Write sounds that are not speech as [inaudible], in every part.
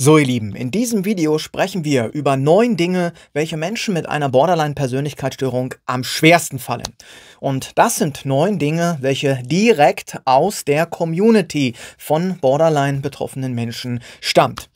So ihr Lieben, in diesem Video sprechen wir über neun Dinge, welche Menschen mit einer Borderline-Persönlichkeitsstörung am schwersten fallen. Und das sind neun Dinge, welche direkt aus der Community von Borderline-betroffenen Menschen stammt.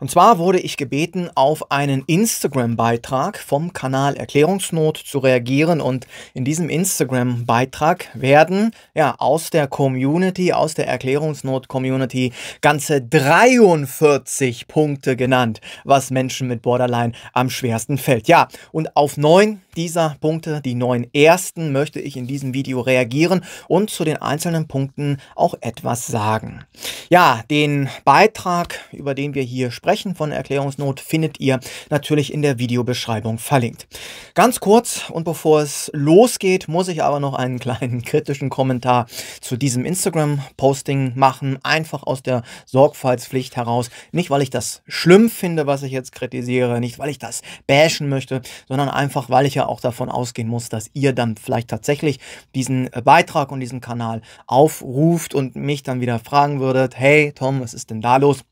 Und zwar wurde ich gebeten, auf einen Instagram-Beitrag vom Kanal Erklärungsnot zu reagieren. Und in diesem Instagram-Beitrag werden ja aus der Community, aus der Erklärungsnot-Community ganze 43 Punkte genannt, was Menschen mit Borderline am schwersten fällt. Ja, und auf neun dieser Punkte, die neun ersten, möchte ich in diesem Video reagieren und zu den einzelnen Punkten auch etwas sagen. Ja, den Beitrag, über den wir hier sprechen von Erklärungsnot, findet ihr natürlich in der Videobeschreibung verlinkt. Ganz kurz und bevor es losgeht, muss ich aber noch einen kleinen [laughs] kritischen Kommentar zu diesem Instagram-Posting machen, einfach aus der Sorgfaltspflicht heraus. Nicht, weil ich das schlimm finde, was ich jetzt kritisiere, nicht, weil ich das bashen möchte, sondern einfach, weil ich ja auch davon ausgehen muss, dass ihr dann vielleicht tatsächlich diesen äh, Beitrag und diesen Kanal aufruft und mich dann wieder fragen würdet, hey Tom, was ist denn da los?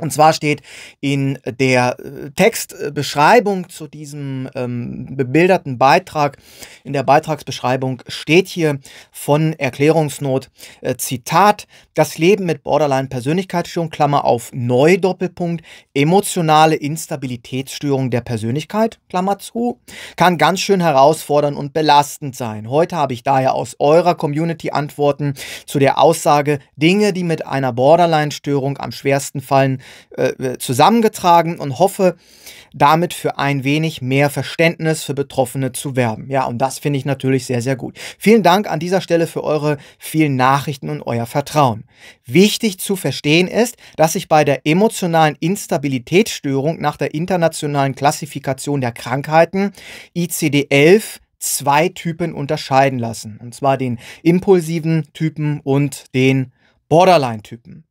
Und zwar steht in der äh, Textbeschreibung zu diesem ähm, bebilderten Beitrag, in der Beitragsbeschreibung steht hier von Erklärungsnot, äh, Zitat, das Leben mit Borderline-Persönlichkeitsstörung, Klammer auf Neu-Doppelpunkt, emotionale Instabilitätsstörung der Persönlichkeit, Klammer zu, kann ganz schön herausfordernd und belastend sein. Heute habe ich daher aus eurer Community Antworten zu der Aussage, Dinge, die mit einer Borderline-Störung am schwersten fallen, äh, zusammengetragen und hoffe, damit für ein wenig mehr Verständnis für Betroffene zu werben. Ja, und das finde ich natürlich sehr, sehr gut. Vielen Dank an dieser Stelle für eure vielen Nachrichten und euer Vertrauen. Wichtig zu verstehen ist, dass sich bei der emotionalen Instabilitätsstörung nach der internationalen Klassifikation der Krankheiten ICD-11 zwei Typen unterscheiden lassen. Und zwar den impulsiven Typen und den Borderline-Typen.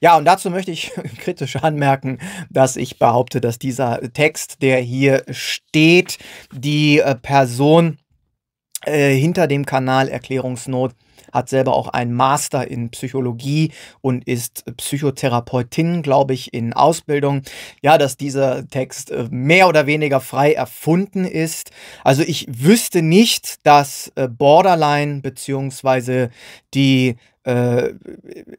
Ja, und dazu möchte ich [laughs] kritisch anmerken, dass ich behaupte, dass dieser Text, der hier steht, die äh, Person äh, hinter dem Kanal Erklärungsnot hat selber auch einen Master in Psychologie und ist Psychotherapeutin, glaube ich, in Ausbildung. Ja, dass dieser Text äh, mehr oder weniger frei erfunden ist. Also ich wüsste nicht, dass äh, Borderline beziehungsweise die äh,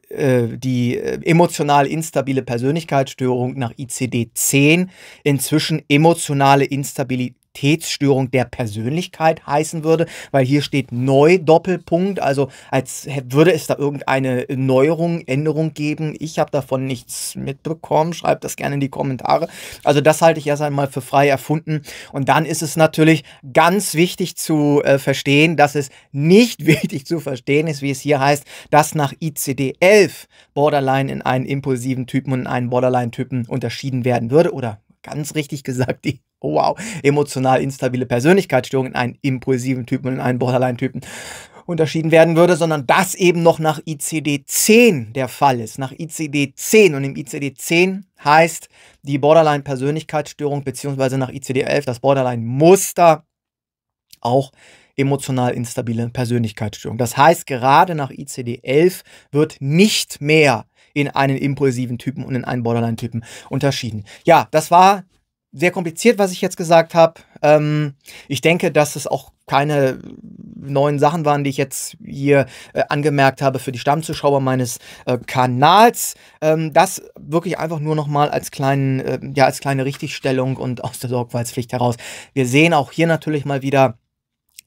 äh, die emotional instabile Persönlichkeitsstörung nach ICD-10 inzwischen emotionale Instabilität Identitätsstörung der Persönlichkeit heißen würde, weil hier steht neu Doppelpunkt, also als würde es da irgendeine Neuerung, Änderung geben. Ich habe davon nichts mitbekommen, schreibt das gerne in die Kommentare. Also das halte ich erst einmal für frei erfunden. Und dann ist es natürlich ganz wichtig zu äh, verstehen, dass es nicht [laughs] wichtig zu verstehen ist, wie es hier heißt, dass nach ICD-11 Borderline in einen impulsiven Typen und in einen Borderline-Typen unterschieden werden würde oder ganz richtig gesagt, die wow, emotional instabile Persönlichkeitsstörung in einen impulsiven Typen und in einen Borderline-Typen unterschieden werden würde, sondern das eben noch nach ICD-10 der Fall ist. Nach ICD-10 und im ICD-10 heißt die Borderline-Persönlichkeitsstörung beziehungsweise nach ICD-11 das Borderline-Muster auch emotional instabile Persönlichkeitsstörung. Das heißt, gerade nach ICD-11 wird nicht mehr in einen impulsiven Typen und in einen Borderline-Typen unterschieden. Ja, das war sehr kompliziert, was ich jetzt gesagt habe. Ähm, ich denke, dass es auch keine neuen Sachen waren, die ich jetzt hier äh, angemerkt habe für die Stammzuschauer meines äh, Kanals. Ähm, das wirklich einfach nur nochmal als äh, ja, als kleine Richtigstellung und aus der Sorgfaltspflicht heraus. Wir sehen auch hier natürlich mal wieder,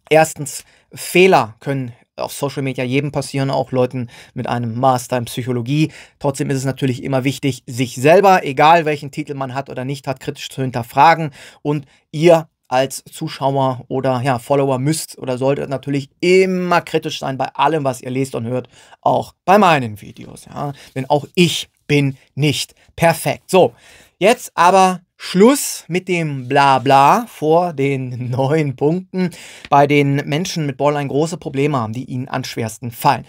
erstens, Fehler können auf Social Media jedem passieren, auch Leuten mit einem Master in Psychologie. Trotzdem ist es natürlich immer wichtig, sich selber, egal welchen Titel man hat oder nicht hat, kritisch zu hinterfragen. Und ihr als Zuschauer oder ja, Follower müsst oder solltet natürlich immer kritisch sein bei allem, was ihr lest und hört, auch bei meinen Videos. Ja? Denn auch ich bin nicht perfekt. So, jetzt aber Schluss mit dem Blabla vor den [laughs] neuen Punkten, bei den Menschen mit Borderline große Probleme haben, die ihnen am schwersten fallen.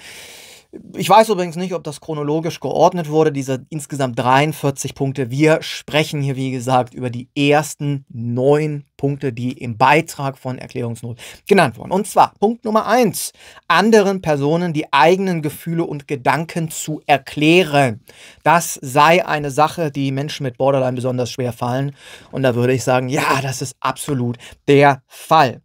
Ich weiß übrigens nicht, ob das chronologisch geordnet wurde, diese insgesamt 43 Punkte. Wir sprechen hier, wie gesagt, über die ersten neun Punkte, die im Beitrag von Erklärungsnot genannt wurden. Und zwar Punkt Nummer eins: anderen Personen die eigenen Gefühle und Gedanken zu erklären. Das sei eine Sache, die Menschen mit Borderline besonders schwer fallen. Und da würde ich sagen, ja, das ist absolut der Fall.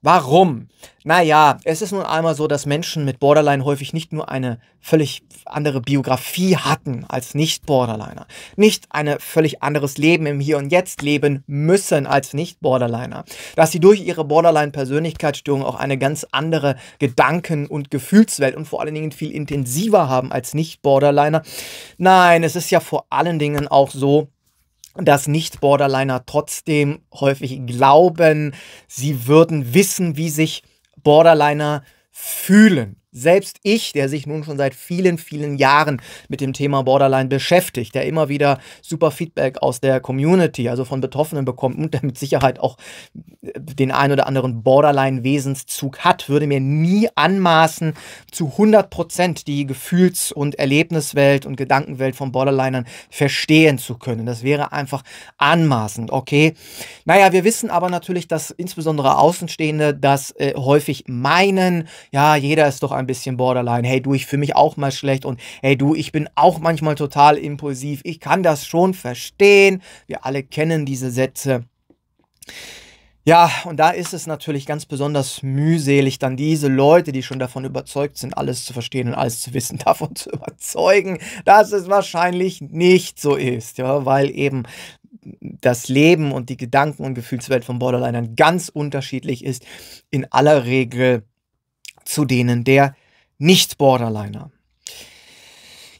Warum? Naja, es ist nun einmal so, dass Menschen mit Borderline häufig nicht nur eine völlig andere Biografie hatten als Nicht-Borderliner, nicht ein völlig anderes Leben im Hier und Jetzt leben müssen als Nicht-Borderliner, dass sie durch ihre Borderline-Persönlichkeitsstörung auch eine ganz andere Gedanken- und Gefühlswelt und vor allen Dingen viel intensiver haben als Nicht-Borderliner. Nein, es ist ja vor allen Dingen auch so, dass Nicht-Borderliner trotzdem häufig glauben, sie würden wissen, wie sich Borderliner fühlen. Selbst ich, der sich nun schon seit vielen, vielen Jahren mit dem Thema Borderline beschäftigt, der immer wieder super Feedback aus der Community, also von Betroffenen bekommt und der mit Sicherheit auch den ein oder anderen Borderline-Wesenszug hat, würde mir nie anmaßen, zu 100% die Gefühls- und Erlebniswelt und Gedankenwelt von Borderlinern verstehen zu können. Das wäre einfach anmaßend, okay? Naja, wir wissen aber natürlich, dass insbesondere Außenstehende das äh, häufig meinen, ja, jeder ist doch ein bisschen Borderline. Hey du, ich fühle mich auch mal schlecht und hey du, ich bin auch manchmal total impulsiv. Ich kann das schon verstehen. Wir alle kennen diese Sätze. Ja, und da ist es natürlich ganz besonders mühselig, dann diese Leute, die schon davon überzeugt sind, alles zu verstehen und alles zu wissen, [laughs] davon zu überzeugen, dass es wahrscheinlich nicht so ist, ja, weil eben das Leben und die Gedanken- und Gefühlswelt von Borderlinern ganz unterschiedlich ist. In aller Regel zu denen der Nicht-Borderliner.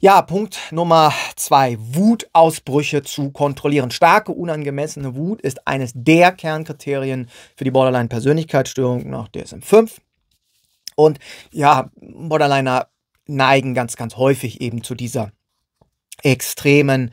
Ja, Punkt Nummer zwei. Wutausbrüche zu kontrollieren. Starke, unangemessene Wut ist eines der Kernkriterien für die Borderline-Persönlichkeitsstörung nach DSM-5. Und ja, Borderliner neigen ganz, ganz häufig eben zu dieser extremen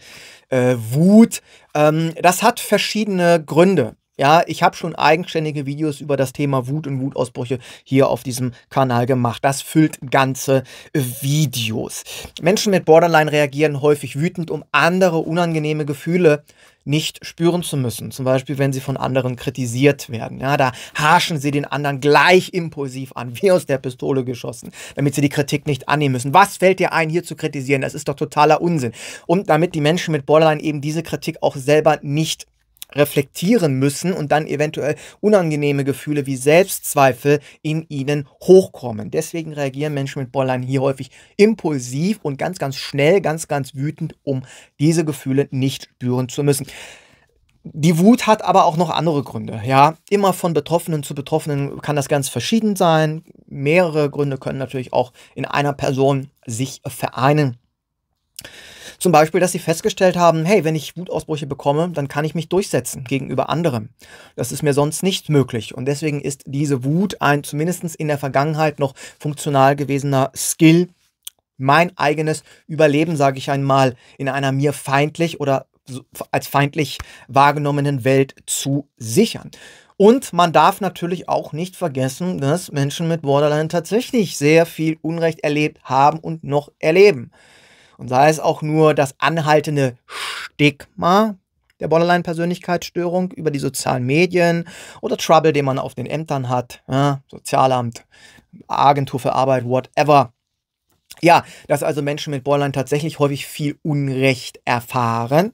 äh, Wut. Ähm, das hat verschiedene Gründe. Ja, ich habe schon eigenständige Videos über das Thema Wut und Wutausbrüche hier auf diesem Kanal gemacht. Das füllt ganze Videos. Menschen mit Borderline reagieren häufig wütend, um andere unangenehme Gefühle nicht spüren zu müssen. Zum Beispiel, wenn sie von anderen kritisiert werden. Ja, da haschen sie den anderen gleich impulsiv an, wie aus der Pistole geschossen, damit sie die Kritik nicht annehmen müssen. Was fällt dir ein, hier zu kritisieren? Das ist doch totaler Unsinn. Und damit die Menschen mit Borderline eben diese Kritik auch selber nicht reflektieren müssen und dann eventuell unangenehme Gefühle wie Selbstzweifel in ihnen hochkommen. Deswegen reagieren Menschen mit Borderline hier häufig impulsiv und ganz, ganz schnell, ganz, ganz wütend, um diese Gefühle nicht spüren zu müssen. Die Wut hat aber auch noch andere Gründe. Ja, immer von Betroffenen zu Betroffenen kann das ganz verschieden sein. Mehrere Gründe können natürlich auch in einer Person sich vereinen. Zum Beispiel, dass sie festgestellt haben, hey, wenn ich Wutausbrüche bekomme, dann kann ich mich durchsetzen gegenüber anderen. Das ist mir sonst nicht möglich. Und deswegen ist diese Wut ein zumindest in der Vergangenheit noch funktional gewesener Skill, mein eigenes Überleben, sage ich einmal, in einer mir feindlich oder als feindlich wahrgenommenen Welt zu sichern. Und man darf natürlich auch nicht vergessen, dass Menschen mit Borderline tatsächlich sehr viel Unrecht erlebt haben und noch erleben. Und sei es auch nur das anhaltende Stigma der Borderline-Persönlichkeitsstörung über die sozialen Medien oder Trouble, den man auf den Ämtern hat, ja, Sozialamt, Agentur für Arbeit, whatever. Ja, dass also Menschen mit Borderline tatsächlich häufig viel Unrecht erfahren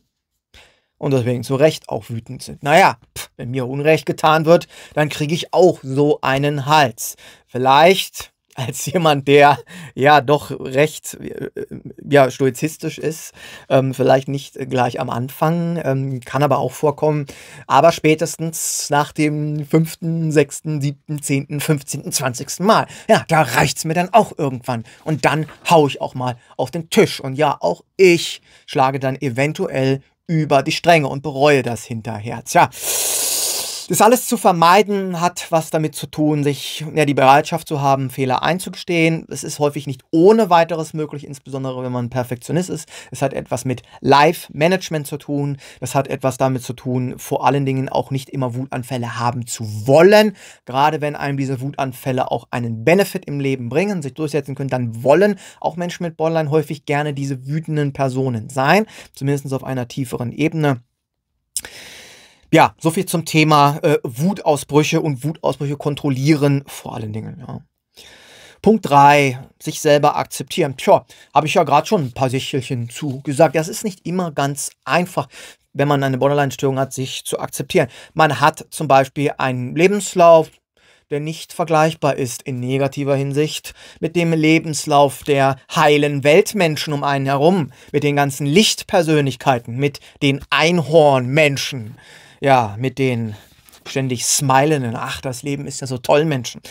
und deswegen zu Recht auch wütend sind. Naja, pff, wenn mir Unrecht getan wird, dann kriege ich auch so einen Hals. Vielleicht [laughs] als jemand, der ja doch recht äh, ja, stoizistisch ist, ähm, vielleicht nicht gleich am Anfang, ähm, kann aber auch vorkommen, aber spätestens nach dem fünften, sechsten, siebten, zehnten, fünfzehnten, zwanzigsten Mal. Ja, da reicht es mir dann auch irgendwann. Und dann haue ich auch mal auf den Tisch. Und ja, auch ich schlage dann eventuell über die Stränge und bereue das hinterher. Tja. Das alles zu vermeiden hat was damit zu tun, sich ja, die Bereitschaft zu haben, Fehler einzugestehen. Es ist häufig nicht ohne weiteres möglich, insbesondere wenn man Perfektionist ist. Es hat etwas mit Live-Management zu tun. Das hat etwas damit zu tun, vor allen Dingen auch nicht immer Wutanfälle haben zu wollen. Gerade wenn einem diese Wutanfälle auch einen Benefit im Leben bringen, sich durchsetzen können, dann wollen auch Menschen mit Borderline häufig gerne diese wütenden Personen sein. Zumindest auf einer tieferen Ebene. Ja, so viel zum Thema äh, Wutausbrüche und Wutausbrüche kontrollieren vor allen Dingen. Ja. Punkt 3, sich selber akzeptieren. Tja, habe ich ja gerade schon ein paar Sichelchen zu gesagt. Das ist nicht immer ganz einfach, wenn man eine Borderline-Störung hat, sich zu akzeptieren. Man hat zum Beispiel einen Lebenslauf, der nicht vergleichbar ist in negativer Hinsicht mit dem Lebenslauf der heilen Weltmenschen um einen herum, mit den ganzen Lichtpersönlichkeiten, mit den Einhornmenschen ja, mit den ständig smilenden, ach, das Leben ist ja so toll, Menschen.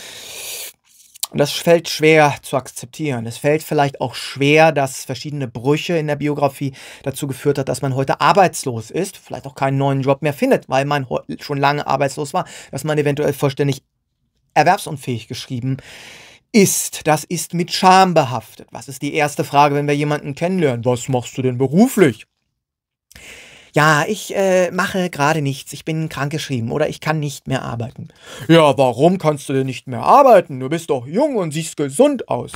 Und das fällt schwer zu akzeptieren. Es fällt vielleicht auch schwer, dass verschiedene Brüche in der Biografie dazu geführt hat, dass man heute arbeitslos ist, vielleicht auch keinen neuen Job mehr findet, weil man schon lange arbeitslos war, dass man eventuell vollständig erwerbsunfähig geschrieben ist. Das ist mit Scham behaftet. Was ist die erste Frage, wenn wir jemanden kennenlernen? Was machst du denn beruflich? Ja, ich äh, mache gerade nichts, ich bin krankgeschrieben oder ich kann nicht mehr arbeiten. Ja, warum kannst du denn nicht mehr arbeiten? Du bist doch jung und siehst gesund aus.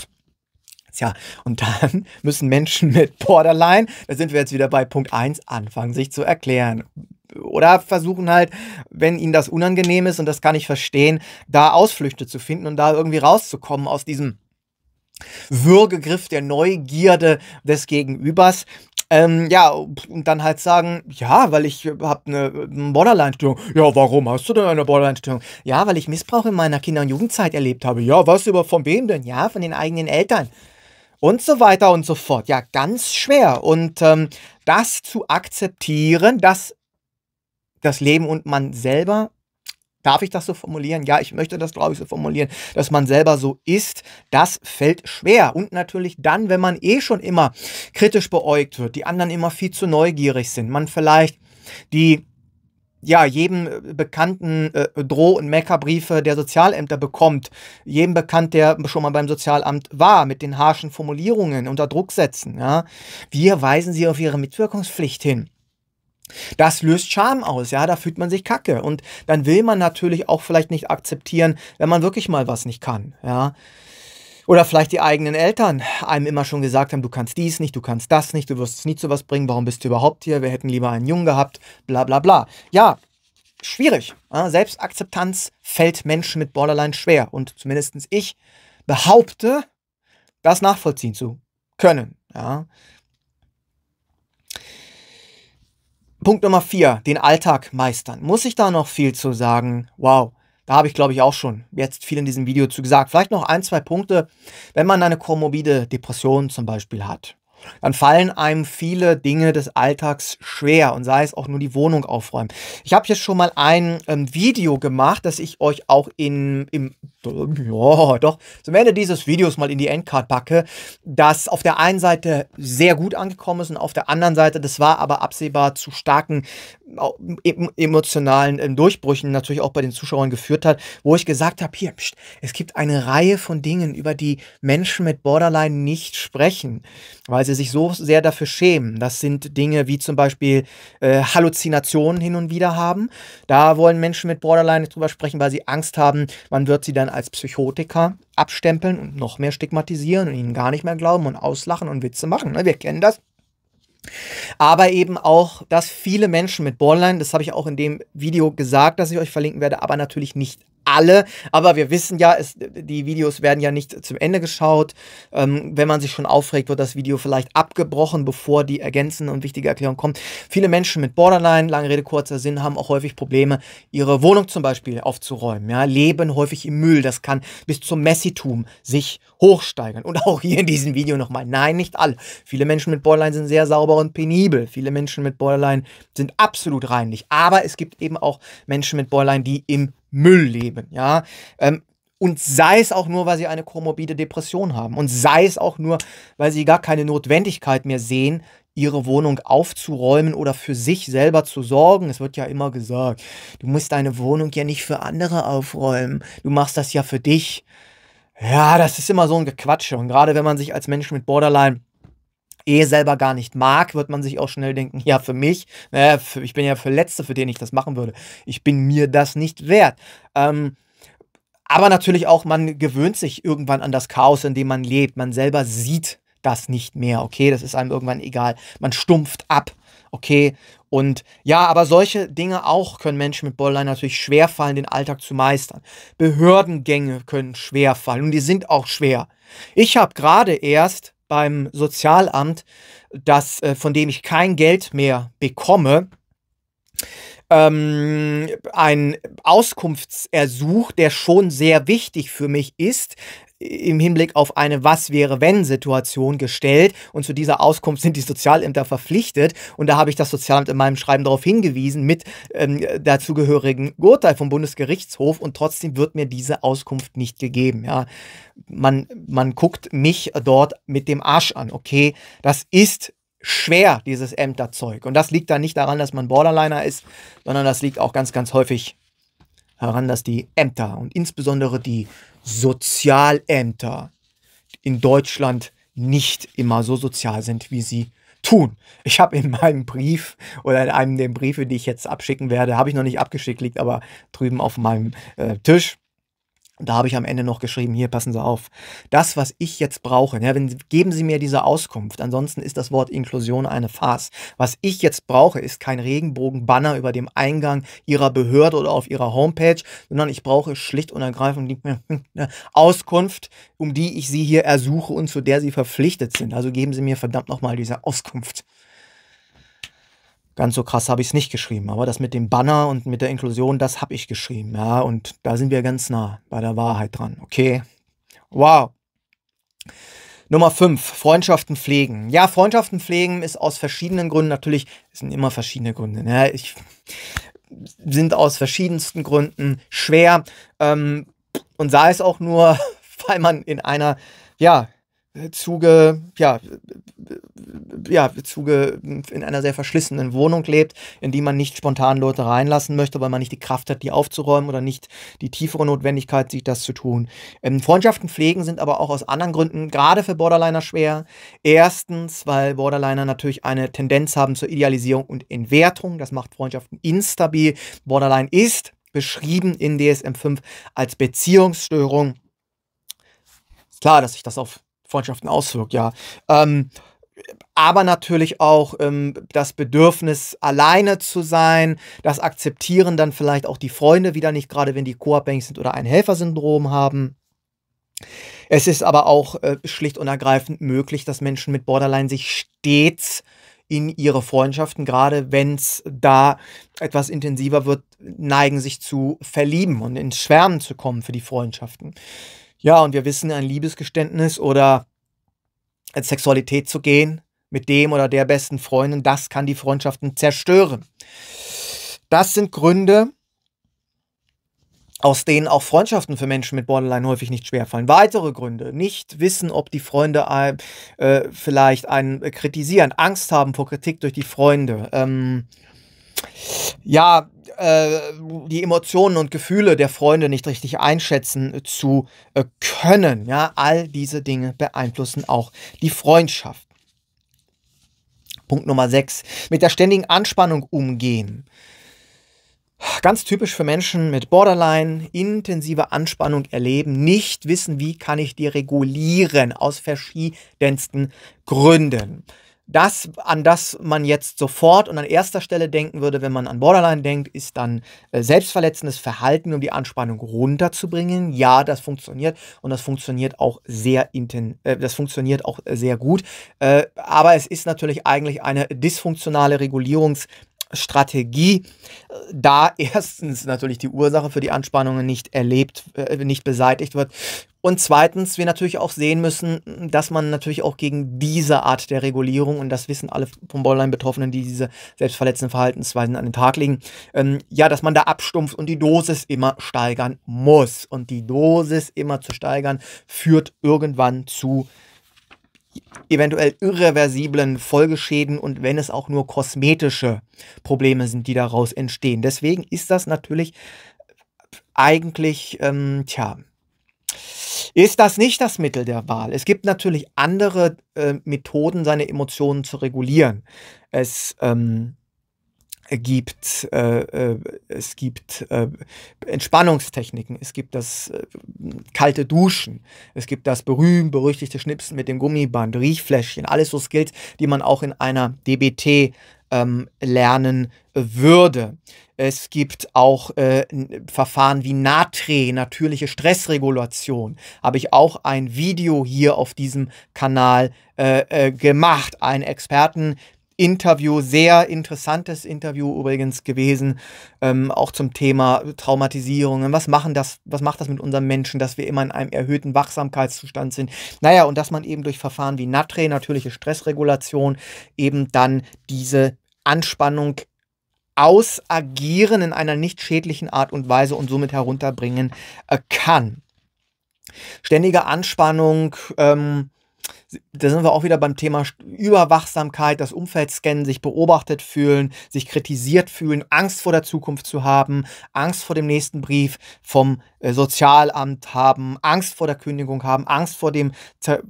Tja, und dann [laughs] müssen Menschen mit Borderline, da sind wir jetzt wieder bei Punkt 1, anfangen, sich zu erklären. Oder versuchen halt, wenn ihnen das unangenehm ist und das kann ich verstehen, da Ausflüchte zu finden und da irgendwie rauszukommen aus diesem Würgegriff der Neugierde des Gegenübers. Ähm, ja, und dann halt sagen, ja, weil ich habe eine Borderline-Störung. Ja, warum hast du denn eine Borderline-Störung? Ja, weil ich Missbrauch in meiner Kinder- und Jugendzeit erlebt habe. Ja, was über von wem denn? Ja, von den eigenen Eltern. Und so weiter und so fort. Ja, ganz schwer. Und ähm, das zu akzeptieren, dass das Leben und man selber Darf ich das so formulieren? Ja, ich möchte das, glaube ich, so formulieren, dass man selber so ist. Das fällt schwer. Und natürlich dann, wenn man eh schon immer kritisch beäugt wird, die anderen immer viel zu neugierig sind, man vielleicht die ja, jedem bekannten äh, Droh- und Meckerbriefe der Sozialämter bekommt, jedem bekannt, der schon mal beim Sozialamt war, mit den harschen Formulierungen, unter Druck setzen. Ja. Wir weisen sie auf ihre Mitwirkungspflicht hin. Das löst Scham aus, ja, da fühlt man sich kacke. Und dann will man natürlich auch vielleicht nicht akzeptieren, wenn man wirklich mal was nicht kann, ja. Oder vielleicht die eigenen Eltern einem immer schon gesagt haben, du kannst dies nicht, du kannst das nicht, du wirst es nie zu was bringen, warum bist du überhaupt hier, wir hätten lieber einen Jungen gehabt, bla bla bla. Ja, schwierig. Selbstakzeptanz fällt Menschen mit Borderline schwer. Und zumindest ich behaupte, das nachvollziehen zu können. Ja? Punkt Nummer vier, den Alltag meistern. Muss ich da noch viel zu sagen? Wow, da habe ich glaube ich auch schon jetzt viel in diesem Video zu gesagt. Vielleicht noch ein, zwei Punkte, wenn man eine komorbide Depression zum Beispiel hat dann fallen einem viele Dinge des Alltags schwer und sei es auch nur die Wohnung aufräumen. Ich habe jetzt schon mal ein ähm, Video gemacht, das ich euch auch in, im, ja, doch, zum Ende dieses Videos mal in die Endcard packe, das auf der einen Seite sehr gut angekommen ist und auf der anderen Seite, das war aber absehbar zu starken emotionalen ähm, Durchbrüchen natürlich auch bei den Zuschauern geführt hat, wo ich gesagt habe, hier, pst, es gibt eine Reihe von Dingen, über die Menschen mit Borderline nicht sprechen, weil sie sich so sehr dafür schämen. Das sind Dinge wie zum Beispiel äh, Halluzinationen hin und wieder haben. Da wollen Menschen mit Borderline nicht drüber sprechen, weil sie Angst haben, man wird sie dann als Psychotiker abstempeln und noch mehr stigmatisieren und ihnen gar nicht mehr glauben und auslachen und Witze machen. Ne? Wir kennen das. Aber eben auch, dass viele Menschen mit Borderline, das habe ich auch in dem Video gesagt, das ich euch verlinken werde, aber natürlich nicht alle, aber wir wissen ja, es, die Videos werden ja nicht zum Ende geschaut. Ähm, wenn man sich schon aufregt, wird das Video vielleicht abgebrochen, bevor die ergänzende und wichtige Erklärung kommt. Viele Menschen mit Borderline, lange Rede, kurzer Sinn, haben auch häufig Probleme, ihre Wohnung zum Beispiel aufzuräumen. Ja, leben häufig im Müll. Das kann bis zum Messitum sich hochsteigern. Und auch hier in diesem Video nochmal, nein, nicht alle. Viele Menschen mit Borderline sind sehr sauber und penibel. Viele Menschen mit Borderline sind absolut reinlich. Aber es gibt eben auch Menschen mit Borderline, die im Müll leben, ja. Ähm, Und sei es auch nur, weil sie eine komorbide Depression haben. Und sei es auch nur, weil sie gar keine Notwendigkeit mehr sehen, ihre Wohnung aufzuräumen oder für sich selber zu sorgen. Es wird ja immer gesagt, du musst deine Wohnung ja nicht für andere aufräumen. Du machst das ja für dich. Ja, das ist immer so ein Gequatsche. Und gerade wenn man sich als Mensch mit Borderline eh selber gar nicht mag, wird man sich auch schnell denken, ja, für mich, naja, für, ich bin ja für Letzte, für den ich das machen würde. Ich bin mir das nicht wert. Ähm, aber natürlich auch, man gewöhnt sich irgendwann an das Chaos, in dem man lebt. Man selber sieht das nicht mehr, okay? Das ist einem irgendwann egal. Man stumpft ab, okay? Und ja, aber solche Dinge auch können Menschen mit Borderline natürlich schwerfallen, den Alltag zu meistern. Behördengänge können schwerfallen und die sind auch schwer. Ich habe gerade erst beim Sozialamt, das, äh, von dem ich kein Geld mehr bekomme, ähm, ein Auskunftsersuch, der schon sehr wichtig für mich ist, im Hinblick auf eine Was wäre wenn Situation gestellt und zu dieser Auskunft sind die Sozialämter verpflichtet und da habe ich das Sozialamt in meinem Schreiben darauf hingewiesen mit ähm, dazugehörigen Urteil vom Bundesgerichtshof und trotzdem wird mir diese Auskunft nicht gegeben. Ja, man man guckt mich dort mit dem Arsch an. Okay, das ist schwer, dieses Ämterzeug. Und das liegt dann nicht daran, dass man Borderliner ist, sondern das liegt auch ganz, ganz häufig daran, dass die Ämter und insbesondere die Sozialämter in Deutschland nicht immer so sozial sind, wie sie tun. Ich habe in meinem Brief oder in einem der Briefe, die ich jetzt abschicken werde, habe ich noch nicht abgeschickt, liegt aber drüben auf meinem äh, Tisch da habe ich am Ende noch geschrieben, hier passen Sie auf. Das, was ich jetzt brauche, ja, wenn, geben Sie mir diese Auskunft. Ansonsten ist das Wort Inklusion eine Farce. Was ich jetzt brauche, ist kein Regenbogenbanner über dem Eingang Ihrer Behörde oder auf Ihrer Homepage, sondern ich brauche schlicht und ergreifend eine [laughs] Auskunft, um die ich Sie hier ersuche und zu der Sie verpflichtet sind. Also geben Sie mir verdammt nochmal diese Auskunft. Ganz so krass habe ich es nicht geschrieben, aber das mit dem Banner und mit der Inklusion, das habe ich geschrieben, ja, und da sind wir ganz nah bei der Wahrheit dran, okay? Wow. Nummer 5, Freundschaften pflegen. Ja, Freundschaften pflegen ist aus verschiedenen Gründen natürlich, es sind immer verschiedene Gründe, ne? Ich, sind aus verschiedensten Gründen schwer ähm, und sei es auch nur, [laughs] weil man in einer, ja, Zuge, ja, ja, Zuge in einer sehr verschlissenen Wohnung lebt, in die man nicht spontan Leute reinlassen möchte, weil man nicht die Kraft hat, die aufzuräumen oder nicht die tiefere Notwendigkeit sich das zu tun. Ähm, Freundschaften pflegen sind aber auch aus anderen Gründen gerade für Borderliner schwer. Erstens, weil Borderliner natürlich eine Tendenz haben zur Idealisierung und Entwertung. Das macht Freundschaften instabil. Borderline ist beschrieben in DSM-5 als Beziehungsstörung. Klar, dass sich das auf Freundschaften auswirkt, ja. Ähm, aber natürlich auch ähm, das Bedürfnis, alleine zu sein, das akzeptieren dann vielleicht auch die Freunde wieder nicht, gerade wenn die co-abhängig sind oder ein Helfersyndrom haben. Es ist aber auch äh, schlicht und ergreifend möglich, dass Menschen mit Borderline sich stets in ihre Freundschaften, gerade wenn es da etwas intensiver wird, neigen sich zu verlieben und ins Schwärmen zu kommen für die Freundschaften. Ja, und wir wissen, ein Liebesgeständnis oder als Sexualität zu gehen mit dem oder der besten Freundin, das kann die Freundschaften zerstören. Das sind Gründe, aus denen auch Freundschaften für Menschen mit Borderline häufig nicht schwerfallen. Weitere Gründe, nicht wissen, ob die Freunde äh, vielleicht einen kritisieren, Angst haben vor Kritik durch die Freunde. Ähm, ja, äh, die Emotionen und Gefühle der Freunde nicht richtig einschätzen zu äh, können. Ja, all diese Dinge beeinflussen auch die Freundschaft. Punkt Nummer 6. Mit der ständigen Anspannung umgehen. Ganz typisch für Menschen mit Borderline, intensive Anspannung erleben, nicht wissen, wie kann ich die regulieren, aus verschiedensten Gründen das, an das man jetzt sofort und an erster Stelle denken würde, wenn man an Borderline denkt, ist dann äh, selbstverletzendes Verhalten, um die Anspannung runterzubringen. Ja, das funktioniert und das funktioniert auch sehr inten, äh, das funktioniert auch sehr gut. Äh, aber es ist natürlich eigentlich eine dysfunktionale Regulierungs- Strategie, da [laughs] erstens natürlich die Ursache für die Anspannungen nicht erlebt, äh, nicht beseitigt wird. Und zweitens, wir natürlich auch sehen müssen, dass man natürlich auch gegen diese Art der Regulierung, und das wissen alle vom Borderline-Betroffenen, die diese selbstverletzenden Verhaltensweisen an den Tag legen, ähm, ja, dass man da abstumpft und die Dosis immer steigern muss. Und die Dosis immer zu steigern, führt irgendwann zu eventuell irreversiblen Folgeschäden und wenn es auch nur kosmetische Probleme sind, die daraus entstehen. Deswegen ist das natürlich eigentlich, ähm, tja, ist das nicht das Mittel der Wahl. Es gibt natürlich andere äh, Methoden, seine Emotionen zu regulieren. Es ähm, gibt, äh, äh, es gibt äh, Entspannungstechniken, es gibt das äh, kalte Duschen, es gibt das berühmt-berüchtigte Schnipsen mit dem Gummiband, Riechfläschchen, alles so Skills, die man auch in einer DBT ähm, lernen würde. Es gibt auch äh, Verfahren wie NATRE, natürliche Stressregulation. Habe ich auch ein Video hier auf diesem Kanal äh, äh, gemacht. Ein Experten, Interview, sehr interessantes Interview übrigens gewesen, ähm, auch zum Thema Traumatisierungen. Was machen das, was macht das mit unserem Menschen, dass wir immer in einem erhöhten Wachsamkeitszustand sind? Naja, und dass man eben durch Verfahren wie NATRE, natürliche Stressregulation, eben dann diese Anspannung ausagieren in einer nicht schädlichen Art und Weise und somit herunterbringen äh, kann. Ständige Anspannung, ähm, da sind wir auch wieder beim Thema Überwachsamkeit, das Umfeld scannen, sich beobachtet fühlen, sich kritisiert fühlen, Angst vor der Zukunft zu haben, Angst vor dem nächsten Brief vom äh, Sozialamt haben, Angst vor der Kündigung haben, Angst vor dem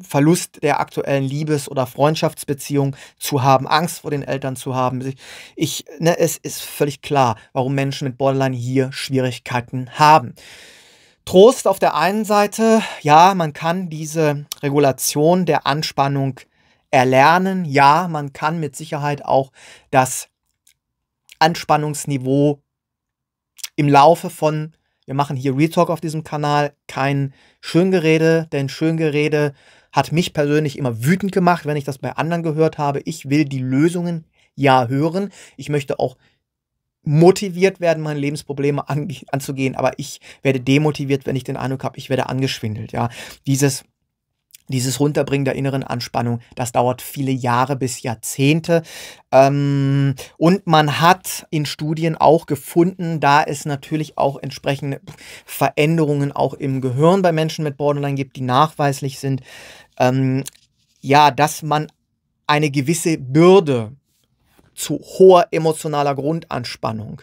Verlust der aktuellen Liebes- oder Freundschaftsbeziehung zu haben, Angst vor den Eltern zu haben. Ich, ne, es ist völlig klar, warum Menschen mit Borderline hier Schwierigkeiten haben. Trost auf der einen Seite, ja, man kann diese Regulation der Anspannung erlernen. Ja, man kann mit Sicherheit auch das Anspannungsniveau im Laufe von, wir machen hier Retalk auf diesem Kanal, kein Schöngerede, denn Schöngerede hat mich persönlich immer wütend gemacht, wenn ich das bei anderen gehört habe. Ich will die Lösungen ja hören. Ich möchte auch motiviert werden, meine Lebensprobleme an, anzugehen, aber ich werde demotiviert, wenn ich den Eindruck habe, ich werde angeschwindelt. Ja, dieses dieses Runterbringen der inneren Anspannung, das dauert viele Jahre bis Jahrzehnte. Ähm, und man hat in Studien auch gefunden, da es natürlich auch entsprechende Veränderungen auch im Gehirn bei Menschen mit Borderline gibt, die nachweislich sind, ähm, ja, dass man eine gewisse Bürde zu hoher emotionaler Grundanspannung,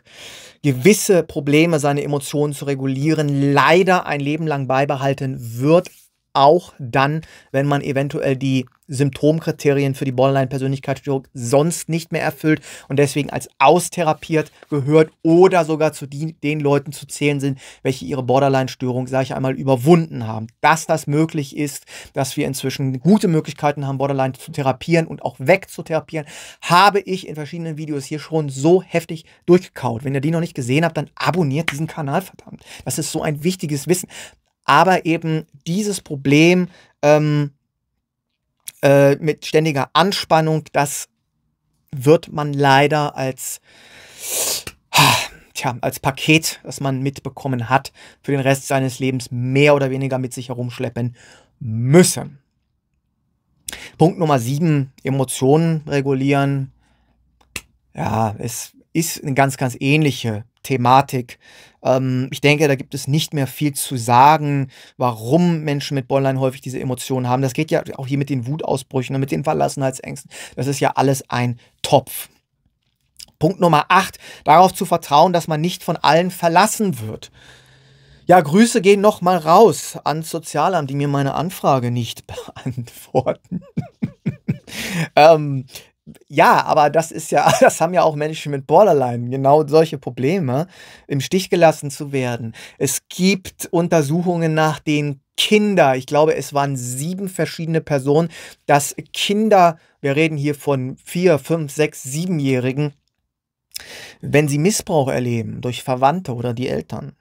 gewisse Probleme, seine Emotionen zu regulieren, leider ein Leben lang beibehalten wird, auch dann, wenn man eventuell die Symptomkriterien für die Borderline-Persönlichkeitsstörung sonst nicht mehr erfüllt und deswegen als austherapiert gehört oder sogar zu die, den Leuten zu zählen sind, welche ihre Borderline-Störung, sage ich einmal, überwunden haben. Dass das möglich ist, dass wir inzwischen gute Möglichkeiten haben, Borderline zu therapieren und auch wegzutherapieren, habe ich in verschiedenen Videos hier schon so heftig durchgekaut. Wenn ihr die noch nicht gesehen habt, dann abonniert diesen Kanal, verdammt. Das ist so ein wichtiges Wissen. Aber eben dieses Problem, ähm, äh, mit ständiger Anspannung, das wird man leider als, tja, als Paket, das man mitbekommen hat, für den Rest seines Lebens mehr oder weniger mit sich herumschleppen müssen. Punkt Nummer sieben, Emotionen regulieren. Ja, es ist eine ganz, ganz ähnliche Thematik. Ähm, ich denke, da gibt es nicht mehr viel zu sagen, warum Menschen mit Borderline häufig diese Emotionen haben. Das geht ja auch hier mit den Wutausbrüchen und mit den Verlassenheitsängsten. Das ist ja alles ein Topf. Punkt Nummer 8, darauf zu vertrauen, dass man nicht von allen verlassen wird. Ja, Grüße gehen nochmal raus ans Sozialamt, die mir meine Anfrage nicht [laughs] beantworten. [laughs] ähm, ja, aber das ist ja, [laughs] das haben ja auch Menschen mit Borderline, genau solche Probleme, im Stich gelassen zu werden. Es gibt Untersuchungen nach den Kinder, ich glaube, es waren sieben verschiedene Personen, dass Kinder, wir reden hier von vier, fünf, sechs, siebenjährigen, wenn sie Missbrauch erleben durch Verwandte oder die Eltern,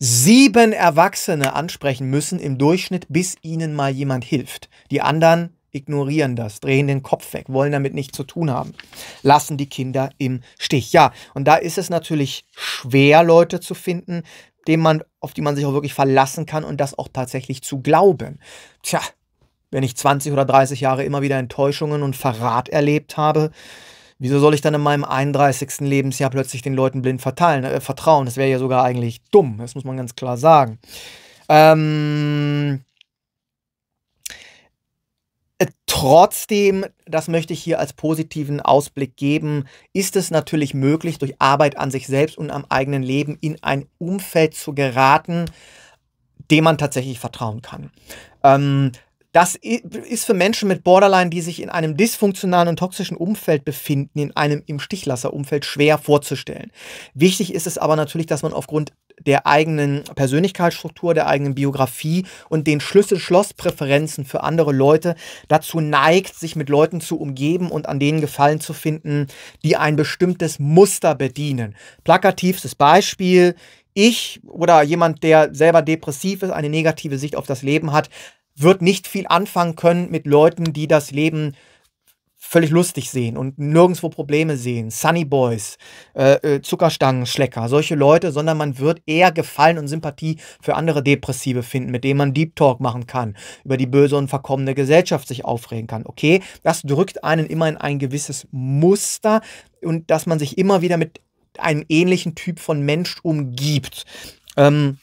sieben Erwachsene ansprechen müssen im Durchschnitt, bis ihnen mal jemand hilft. Die anderen ignorieren das, drehen den Kopf weg, wollen damit nichts zu tun haben, lassen die Kinder im Stich. Ja, und da ist es natürlich schwer, Leute zu finden, dem man, auf die man sich auch wirklich verlassen kann und das auch tatsächlich zu glauben. Tja, wenn ich 20 oder 30 Jahre immer wieder Enttäuschungen und Verrat erlebt habe, wieso soll ich dann in meinem 31. Lebensjahr plötzlich den Leuten blind verteilen, äh, vertrauen? Das wäre ja sogar eigentlich dumm, das muss man ganz klar sagen. Ähm, äh, Trotzdem, das möchte ich hier als positiven Ausblick geben, ist es natürlich möglich, durch Arbeit an sich selbst und am eigenen Leben in ein Umfeld zu geraten, dem man tatsächlich vertrauen kann. Ähm, das ist für Menschen mit Borderline, die sich in einem dysfunktionalen und toxischen Umfeld befinden, in einem im Stichlasser-Umfeld schwer vorzustellen. Wichtig ist es aber natürlich, dass man aufgrund der eigenen Persönlichkeitsstruktur, der eigenen Biografie und den Schlüssel-Schloss-Präferenzen für andere Leute dazu neigt, sich mit Leuten zu umgeben und an denen Gefallen zu finden, die ein bestimmtes Muster bedienen. Plakativstes Beispiel, ich oder jemand, der selber depressiv ist, eine negative Sicht auf das Leben hat, wird nicht viel anfangen können mit Leuten, die das Leben völlig lustig sehen und nirgendwo Probleme sehen. Sunny Boys, äh, äh, Zuckerstangenschlecker, solche Leute, sondern man wird eher Gefallen und Sympathie für andere Depressive finden, mit denen man Deep Talk machen kann, über die böse und verkommene Gesellschaft sich aufregen kann. Okay, das drückt einen immer in ein gewisses Muster und dass man sich immer wieder mit einem ähnlichen Typ von Mensch umgibt. Ähm,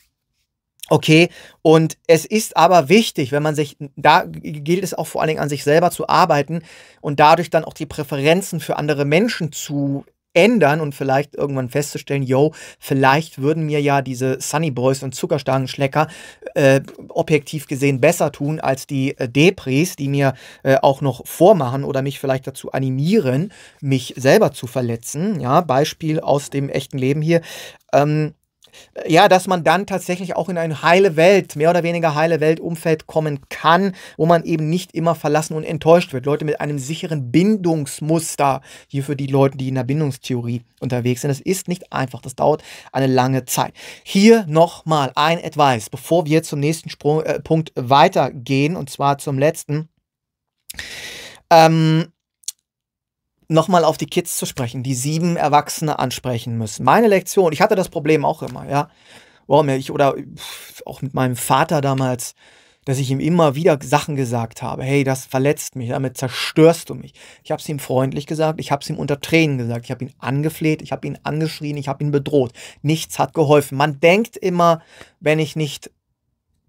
Okay, und es ist aber wichtig, wenn man sich, da gilt es auch vor allen Dingen an sich selber zu arbeiten und dadurch dann auch die Präferenzen für andere Menschen zu ändern und vielleicht irgendwann festzustellen, yo, vielleicht würden mir ja diese Sunny Boys und Zuckerstangenschlecker äh, objektiv gesehen besser tun als die äh, Depris, die mir äh, auch noch vormachen oder mich vielleicht dazu animieren, mich selber zu verletzen. Ja, Beispiel aus dem echten Leben hier. Ähm, ja, dass man dann tatsächlich auch in eine heile Welt, mehr oder weniger heile Weltumfeld kommen kann, wo man eben nicht immer verlassen und enttäuscht wird. Leute mit einem sicheren Bindungsmuster, hier für die Leute, die in der Bindungstheorie unterwegs sind. Das ist nicht einfach, das dauert eine lange Zeit. Hier nochmal ein Advice, bevor wir zum nächsten Sprung, äh, Punkt weitergehen, und zwar zum letzten. Ähm, nochmal auf die Kids zu sprechen, die sieben Erwachsene ansprechen müssen. Meine Lektion, ich hatte das Problem auch immer, ja. Warum ich, oder auch mit meinem Vater damals, dass ich ihm immer wieder Sachen gesagt habe. Hey, das verletzt mich, damit zerstörst du mich. Ich habe es ihm freundlich gesagt, ich habe es ihm unter Tränen gesagt, ich habe ihn angefleht, ich habe ihn angeschrien, ich habe ihn bedroht. Nichts hat geholfen. Man denkt immer, wenn ich nicht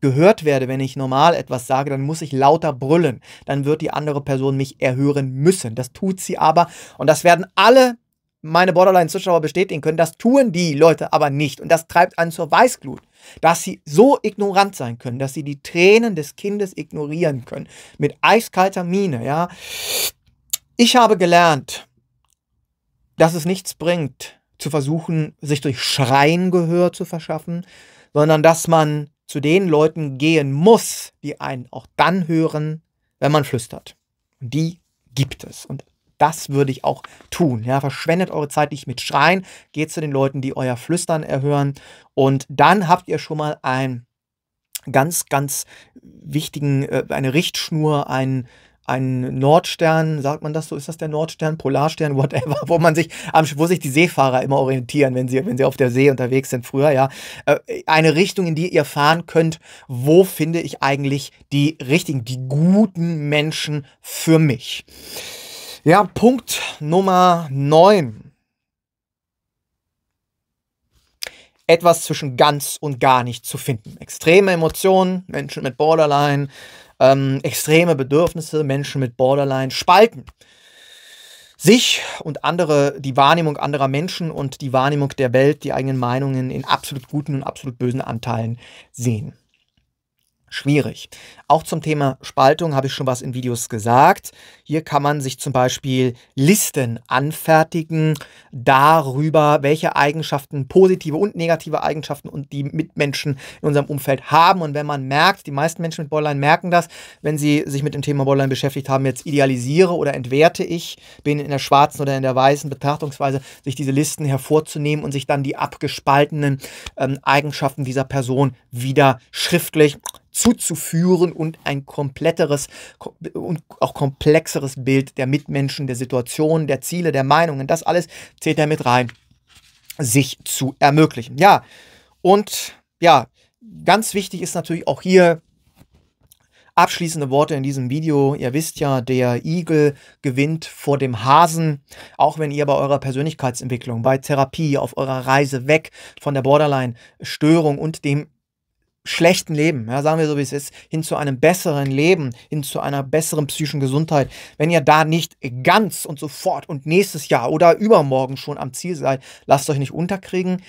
gehört werde, wenn ich normal etwas sage, dann muss ich lauter brüllen. Dann wird die andere Person mich erhören müssen. Das tut sie aber. Und das werden alle meine Borderline-Zuschauer bestätigen können. Das tun die Leute aber nicht. Und das treibt einen zur Weißglut. Dass sie so ignorant sein können, dass sie die Tränen des Kindes ignorieren können. Mit eiskalter Miene, ja. Ich habe gelernt, dass es nichts bringt, zu versuchen, sich durch Schreien Gehör zu verschaffen, sondern dass man zu den Leuten gehen muss, die einen auch dann hören, wenn man flüstert. Und die gibt es. Und das würde ich auch tun. Ja, verschwendet eure Zeit nicht mit Schreien, geht zu den Leuten, die euer Flüstern erhören. Und dann habt ihr schon mal einen ganz, ganz wichtigen, äh, eine Richtschnur, einen ein Nordstern, sagt man das so, ist das der Nordstern, Polarstern, whatever, wo man sich, wo sich die Seefahrer immer orientieren, wenn sie, wenn sie auf der See unterwegs sind früher, ja. Äh, eine Richtung, in die ihr fahren könnt, wo finde ich eigentlich die richtigen, die guten Menschen für mich. Ja, Punkt Nummer 9. Etwas zwischen ganz und gar nicht zu finden. Extreme Emotionen, Menschen mit Borderline, ähm, extreme Bedürfnisse, Menschen mit Borderline spalten. Sich und andere, die Wahrnehmung anderer Menschen und die Wahrnehmung der Welt, die eigenen Meinungen in absolut guten und absolut bösen Anteilen sehen schwierig. Auch zum Thema Spaltung habe ich schon was in Videos gesagt. Hier kann man sich zum Beispiel Listen anfertigen darüber, welche Eigenschaften, positive und negative Eigenschaften und die Mitmenschen in unserem Umfeld haben. Und wenn man merkt, die meisten Menschen mit Borderline merken das, wenn sie sich mit dem Thema Borderline beschäftigt haben, jetzt idealisiere oder entwerte ich, bin in der schwarzen oder in der weißen Betrachtungsweise, sich diese Listen hervorzunehmen und sich dann die abgespaltenen ähm, Eigenschaften dieser Person wieder schriftlich zuzuführen und ein kompletteres und auch komplexeres Bild der Mitmenschen, der Situation, der Ziele, der Meinungen, das alles zählt er mit rein, sich zu ermöglichen. Ja, und ja, ganz wichtig ist natürlich auch hier abschließende Worte in diesem Video. Ihr wisst ja, der Igel gewinnt vor dem Hasen. Auch wenn ihr bei eurer Persönlichkeitsentwicklung, bei Therapie, auf eurer Reise weg von der Borderline-Störung und dem schlechten Leben, ja, sagen wir so wie es ist, hin zu einem besseren Leben, hin zu einer besseren psychischen Gesundheit, wenn ihr da nicht ganz und sofort und nächstes Jahr oder übermorgen schon am Ziel seid, lasst euch nicht unterkriegen.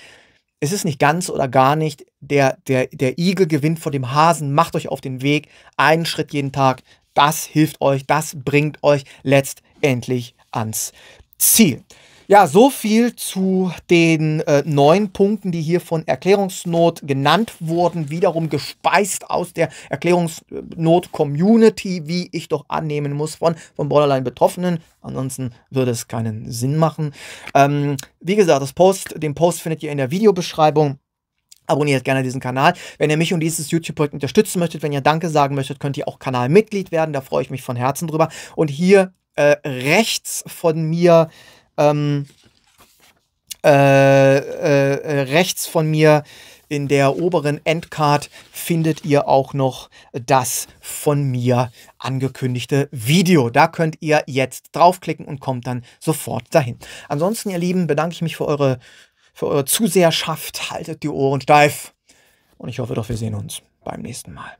Es ist nicht ganz oder gar nicht. Der, der, der Igel gewinnt vor dem Hasen. Macht euch auf den Weg. Einen Schritt jeden Tag. Das hilft euch. Das bringt euch letztendlich ans Ziel. Ja, so viel zu den äh, neun Punkten, die hier von Erklärungsnot genannt wurden, wiederum gespeist aus der Erklärungsnot-Community, wie ich doch annehmen muss, von, von Borderline-Betroffenen. Ansonsten würde es keinen Sinn machen. Ähm, wie gesagt, das Post, den Post findet ihr in der Videobeschreibung. Abonniert gerne diesen Kanal. Wenn ihr mich und dieses YouTube-Projekt unterstützen möchtet, wenn ihr Danke sagen möchtet, könnt ihr auch Kanalmitglied werden. Da freue ich mich von Herzen drüber. Und hier äh, rechts von mir ähm, äh, äh, rechts von mir in der oberen Endcard findet ihr auch noch das von mir angekündigte Video. Da könnt ihr jetzt draufklicken und kommt dann sofort dahin. Ansonsten, ihr Lieben, bedanke ich mich für eure, für eure Zuseherschaft. Haltet die Ohren steif und ich hoffe doch, wir sehen uns beim nächsten Mal.